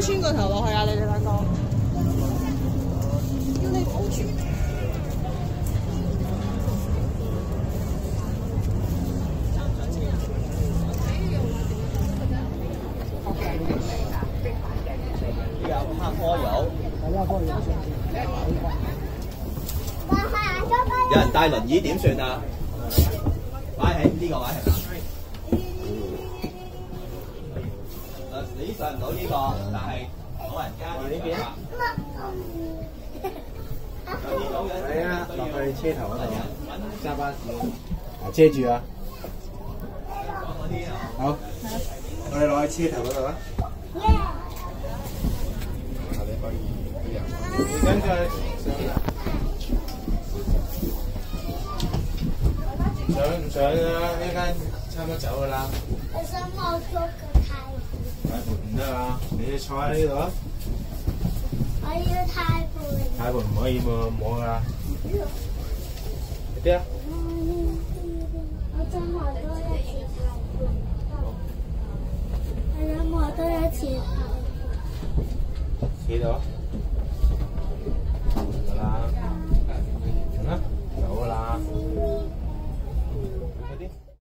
穿個頭落去啊！你哋兩個，要你鋪穿。有黑波油，有人帶輪椅點算啊？擺喺呢個位上唔到呢個，但係老人家。呢邊啊？係啊，落去車頭嗰度揸巴士，啊遮住啊！好，我哋落去車頭嗰度啊！跟住上上唔上啊？一間差唔多走噶啦，我想摸咗個太太盤唔得啊！你坐喺呢度啊！我要太盤。太盤唔可以摸摸噶啦，啲啊！我想摸多一次太盤。我想摸多一次太盤。企度啊！得啦。